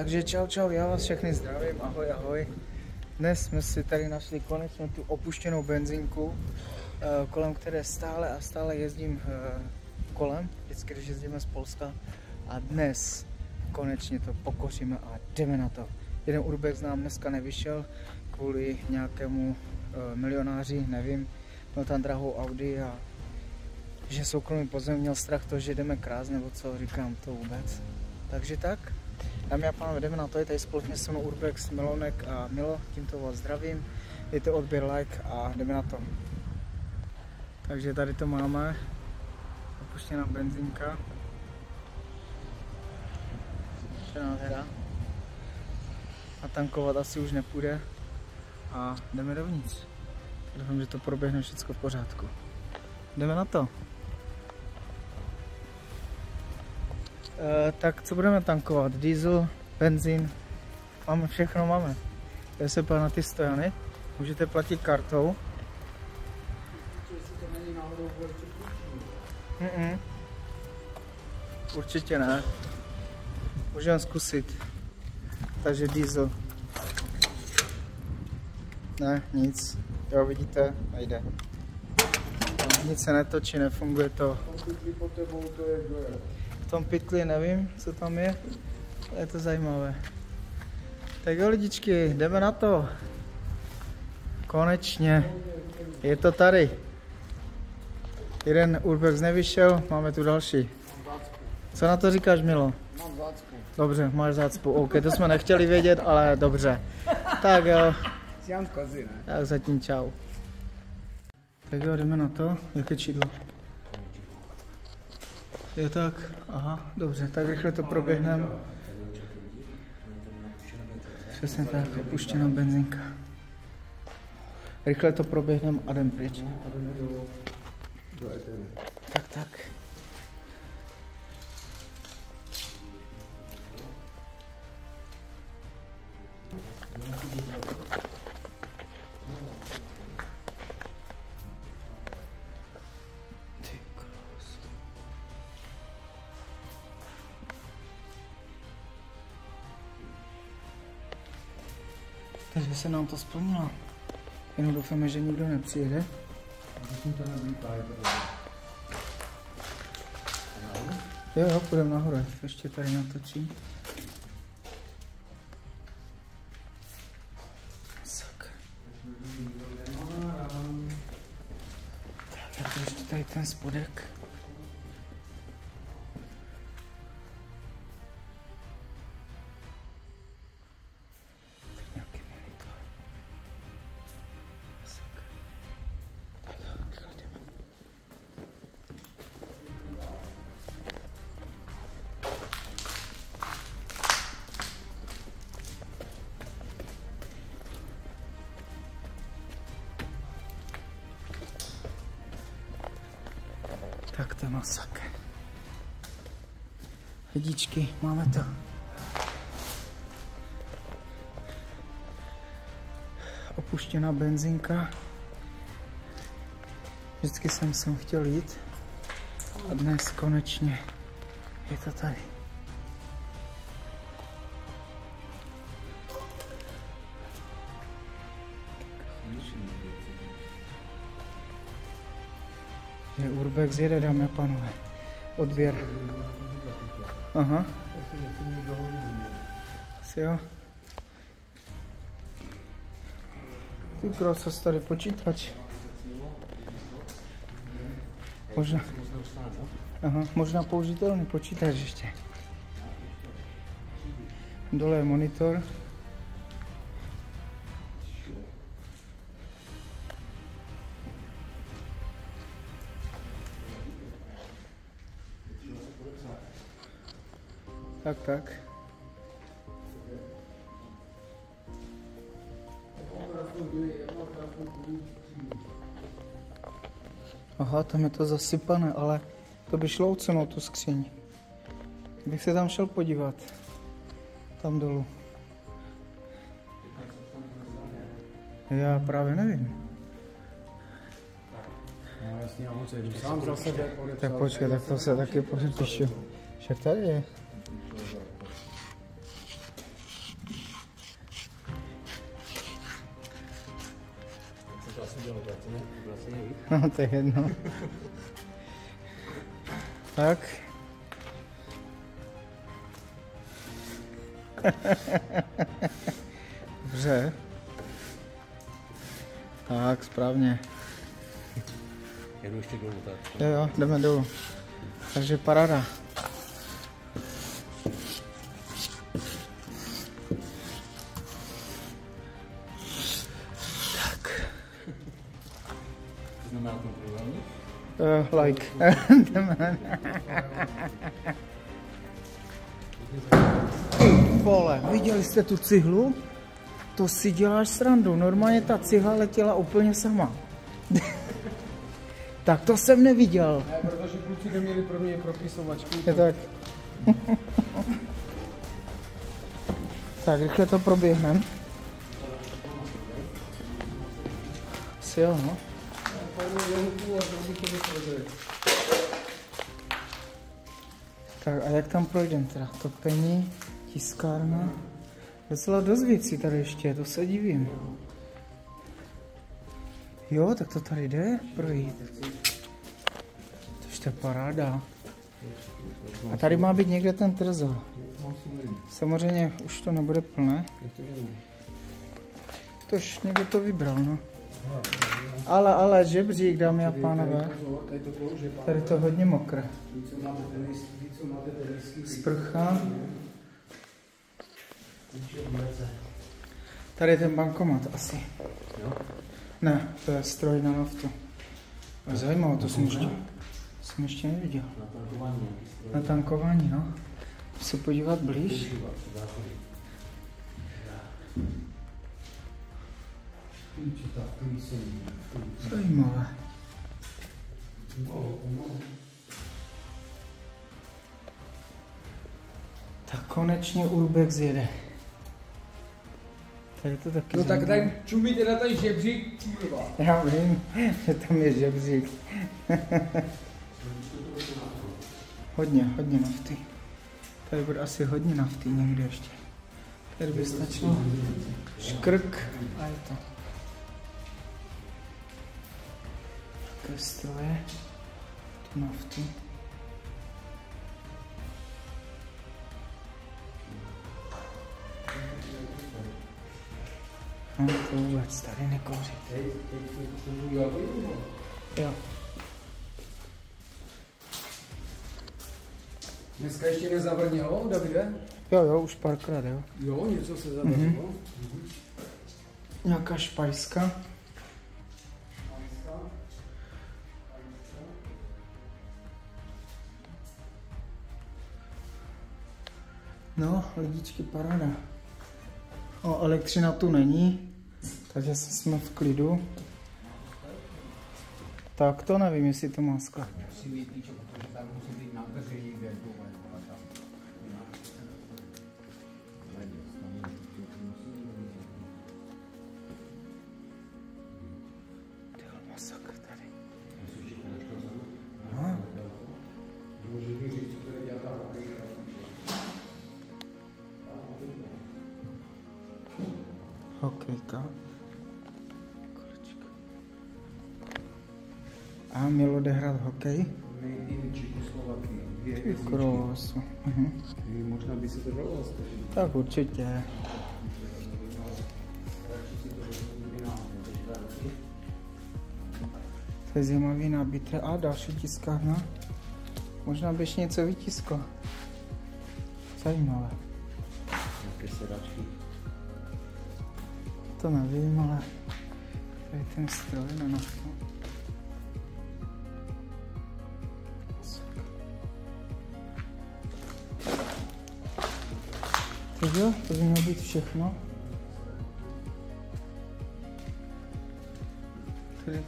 Takže čau čau, já vás všechny zdravím, ahoj ahoj. Dnes jsme si tady našli konečně tu opuštěnou benzínku, eh, kolem které stále a stále jezdím eh, kolem, vždycky když jezdíme z Polska. A dnes konečně to pokoříme a jdeme na to. Jeden urbex nám dneska nevyšel kvůli nějakému eh, milionáři, nevím, měl tam drahou Audi a že soukromý pozem měl strach to, že jdeme krás, nebo co, říkám to vůbec. Takže tak, dámy a pánové, jdeme na to, je tady společně se mnou Urbex, Milonek a Milo, tímto vás zdravím, dejte odběr, like a jdeme na to. Takže tady to máme, opuštěná benzínka. Nádhera. A tankovat asi už nepůjde a jdeme dovnitř. Doufám, že to proběhne všechno v pořádku. Jdeme na to. Tak co budeme tankovat? Diesel, benzín, máme všechno, máme. Já se na ty stojany, můžete platit kartou. Mm-mm. Určitě ne. Můžeme zkusit. Takže diesel. Ne, nic. Jo, vidíte, nejde. Nic se netočí, nefunguje to. V tom pytli nevím, co tam je. Je to zajímavé. Tak jo lidičky, jdeme na to. Konečně. Je to tady. Jeden urbex nevyšel, máme tu další. Co na to říkáš, Milo? Mám zácku. Dobře, máš zácpu. OK, to jsme nechtěli vědět, ale dobře. Tak jo, Siam kozy, ne? tak zatím čau. Tak jo, jdeme na to. Jaké čidlo? Je tak? Aha, dobře, tak rychle to proběhneme. Přesně tak, opuštěná benzinka. Rychle to proběhneme a jdem pryč. Tak, tak. Ty Takže se nám to splnilo. Jenom doufáme, že nikdo nepřijede. Jo, jo, půjdeme nahoru. Ještě tady natočím. Sakra. Tak, já to ještě tady ten spodek. To je masakr. Lidičky, máme to. Opuštěná benzinka. Vždycky jsem sem chtěl jít. A dnes konečně je to tady. Je Urbex jede, dámy a. Odběr. Aha. Asi jo. Ty krása, starý počítač. Možná. Aha, možná použitelný počítač ještě. Dole je monitor. Tak, tak. Aha, tam je to zasypané, ale to by šlo ucenou tu skříň. Bych se tam šel podívat. Tam dolů. Já právě nevím. Tak počkej, tak to se taky podepíšu. Však tady je. No, to je jedno. tak. Dobře. Tak, správně. Jedu ještě dolů, tak. Jo, jo, jdeme dolů. Takže paráda. Like. Vole, viděli jste tu cihlu? To si děláš srandu. Normálně ta cihla letěla úplně sama. tak to jsem neviděl. Ne, protože kluci neměli pro mě propisovačku. Je tak. tak, rychle to proběhneme. Jo, no. Tak a jak tam projdeme teda? Topení, tiskárna. Docela dost věcí tady ještě, to se divím. Jo, tak to tady jde projít. To je paráda. A tady má být někde ten trezor. Samozřejmě už to nebude plné. Tož někdo to vybral, no. Ale, ale, žebřík, dámy a pánové. Tady to hodně mokré. Sprcha. Tady je ten bankomat asi. Ne, to je stroj na naftu. Zajímavé, to jsem ještě, jsem ještě neviděl. Na tankování, no. Se podívat blíž. Zajímavé. Tak konečně Urbex jede. Tady to taky No tak tak čumíte na ten žebřík, kurva. Já vím, že tam je žebřík. hodně, hodně nafty. Tady bude asi hodně nafty někde ještě. Tady by stačilo škrk a je to. Stroje, tu naftu. No, to vůbec tady nekouří. Jo. Dneska ještě nezavrnělo, Davide? Jo, jo, už párkrát, jo. Jo, něco se zavrnělo. Nějaká špajska. Lidičky, paráda. O, elektřina tu není, takže jsme v klidu. Tak to nevím, jestli to má sklad. Čechoslovaky. Ty krásu. Mhm. Možná by se to dalo. Tak určitě. To je zajímavý nabité. A další tiskárna. Možná bych něco vytiskl. Zajímavé. Nějaké sedačky. To nevím, ale je ten stroj na naftu. Tak jo, to by mělo být všechno.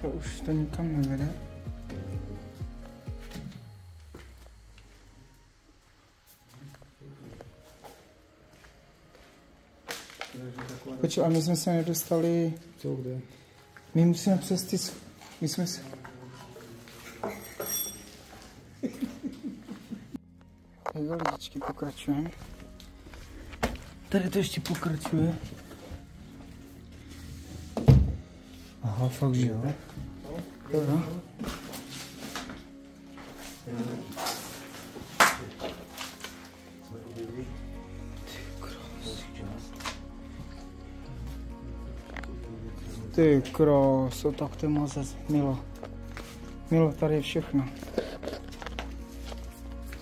To už to nikam nevede. Počkej, a my jsme se nedostali, Co, kde? my musíme přes ty, my jsme se... Jo, lidičky, pokračujeme. Tady to ještě pokračuje. Aha, fakt že jo. Jo. Ty kráso, tak to je mazec, Milo. Milo, tady je všechno.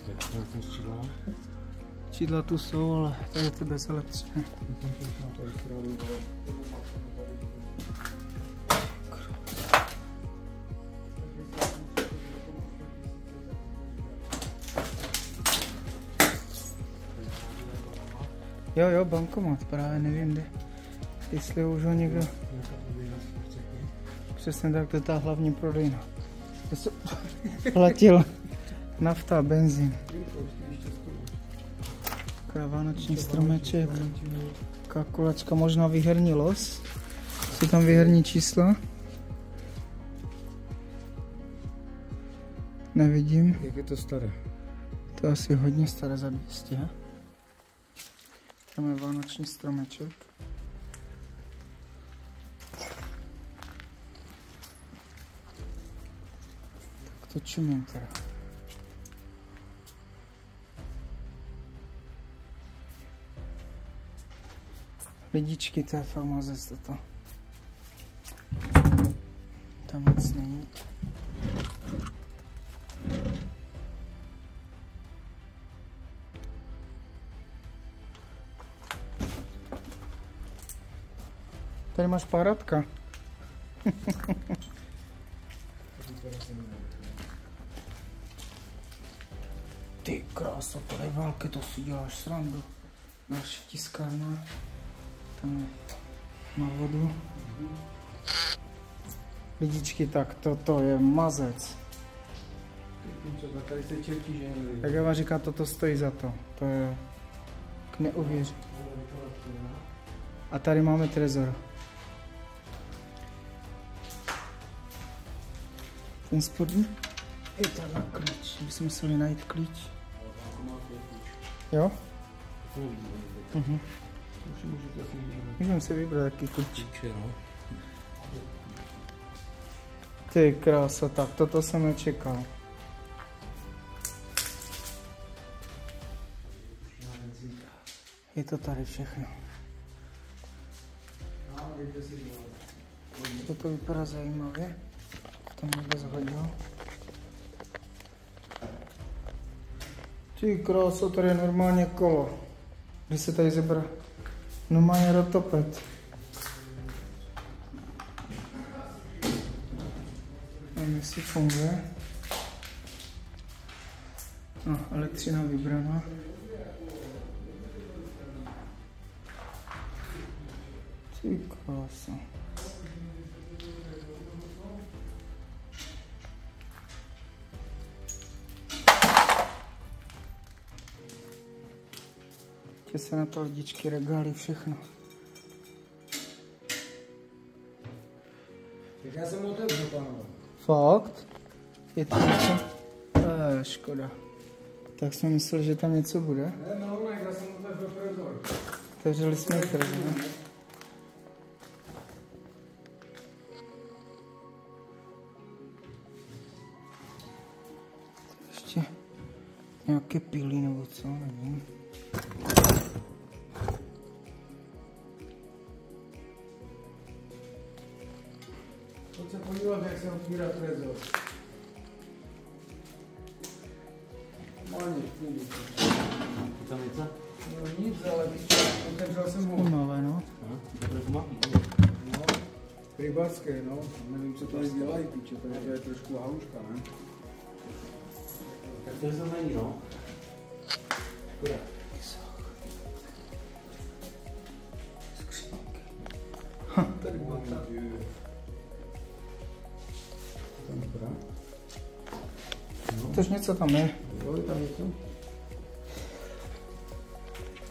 Jak tom střílá? Čidla tu jsou, ale tady to bez elektřiny. Jo, jo, bankomat, právě nevím kde. Jestli už ho někdo... Přesně tak, to je ta hlavní prodejna. Se platil nafta, benzín. Taková vánoční stromeček. Kalkulačka, možná výherní los. Jsou tam výherní čísla? Nevidím. Jak je to staré? To je asi hodně staré za 200. Tam je vánoční stromeček. Tak to čumím teda. Lidičky, to je fakt mazec toto. Tam nic není. Tady máš páratka. Ty krása, tady války, to si děláš srandu. Naše tiskárna. Tam na vodu. Lidičky, tak toto je mazec. Tady Jak já vám říká, toto stojí za to. To je k neuvěřit. A tady máme trezor. Ten spodní? Je to na klíč. Bychom museli najít klíč. Jo? Mhm. Můžeme si vybrat jaký klíč. Klíče, no. Ty krása, tak toto jsem nečekal. Je to tady všechno. Toto vypadá zajímavě. To někdo zhodil. Ty kráso, tady je normálně kolo. Když se tady zebra normálně rotopet. Nevím, jestli funguje. No, elektřina vybraná. Ty krása. Tě se na to lidičky, regály, všechno. Tak já jsem otevřel, pánové. Fakt? Je to něco? Eh, škoda. Tak jsem myslel, že tam něco bude. Ne, no, ne, já jsem otevřel trezor. Otevřeli jsme trezor. Ještě nějaké pily Pojď se podívat, jak se otvírá trezor. Normálně. Je tam něco? No nic, ale co, otevřel jsem ho. Zajímavé, no. Dobré. No, rybarské, no. Nevím, co tady dělají, píče, to je, to je trošku hauška, ne? Tak to je znamení, no. Škoda. Něco tam je. Tam něco?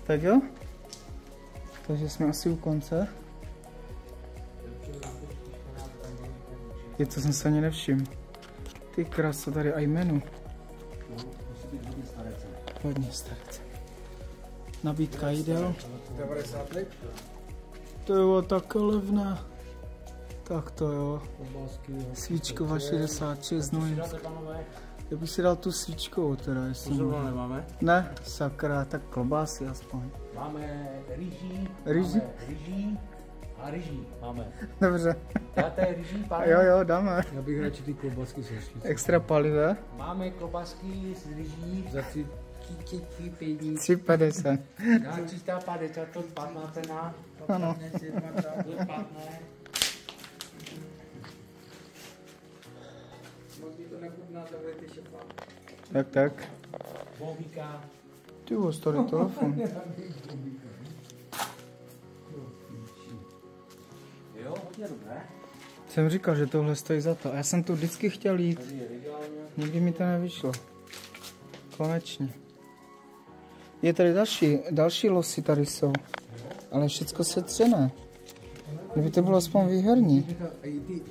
Tak jo? Takže jsme asi u konce. Je to jsem se ani nevšiml. Ty krása, tady i menu. Musí být hodně staré. Nabídka jídel. 90 let? To je také levná. Tak to jo. Svíčková 66, no? Já bych si dal tu svíčkovou teda, jestli Zrovna nemáme. Ne, sakra, tak klobásy aspoň. Máme rýží. Rýží? Máme rýží. A rýží máme. Dobře, Dáte rýží, pane? jo jo, dáme. Já bych radši ty klobásky sešli. Extra palivé, Máme klobásky s rýží. Za ty pění. 3,50. Na 350, to 15 cena. Ano. To je 15. Tak, tak. Bombíka. Ty vole, starý telefon. Jo, hodně dobré. Jsem říkal, že tohle stojí za to. A já jsem tu vždycky chtěl jít. Nikdy mi to nevyšlo. Konečně. Je tady další, další losy tady jsou. Ale všecko se třené. Kdyby to bylo aspoň výherní.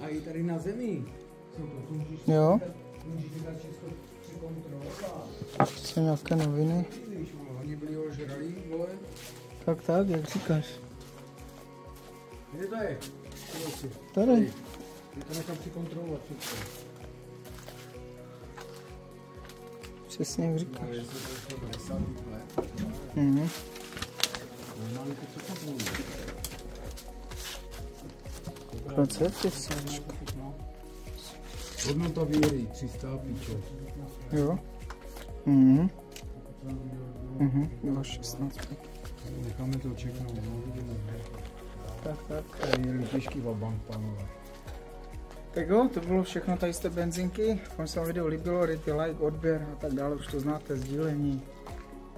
A i tady na zemi. Jo, jsou nějaké noviny. Tak, tak, jak říkáš. Kde to je? Tady. Ty to nechám překontrolovat všechno. Přesně jak říkáš. Ale jestli to je 50 let. Mhm. Normálně to Hodnota víry, 300 píčo. Jo. Mhm. Mhm, bylo 16 pěkně. Necháme to čeknout, no. Tak, tak. Tady je těžký vabank, pánové. Tak jo, to bylo všechno tady z té benzinky. Vám se vám video líbilo, dejte like, odběr a tak dále, už to znáte, sdílení.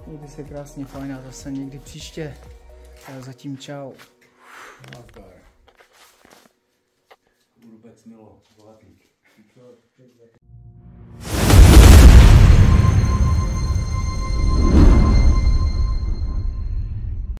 Mějte se krásně, fajn a zase někdy příště. A zatím čau. Nazdar. Vůbec milo, So,